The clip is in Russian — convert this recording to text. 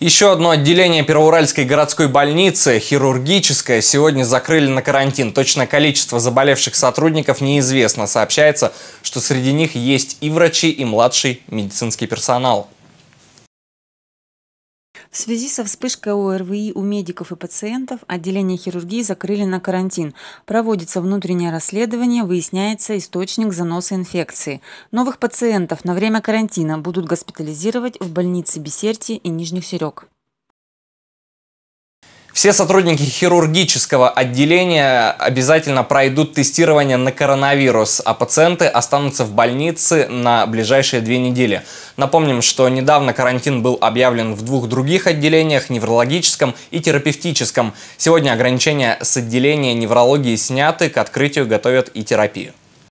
Еще одно отделение Первоуральской городской больницы, хирургическое, сегодня закрыли на карантин. Точное количество заболевших сотрудников неизвестно. Сообщается, что среди них есть и врачи, и младший медицинский персонал. В связи со вспышкой ОРВИ у медиков и пациентов отделение хирургии закрыли на карантин. Проводится внутреннее расследование, выясняется источник заноса инфекции. Новых пациентов на время карантина будут госпитализировать в больнице Бесерти и Нижних Серег. Все сотрудники хирургического отделения обязательно пройдут тестирование на коронавирус, а пациенты останутся в больнице на ближайшие две недели. Напомним, что недавно карантин был объявлен в двух других отделениях – неврологическом и терапевтическом. Сегодня ограничения с отделения неврологии сняты, к открытию готовят и терапию.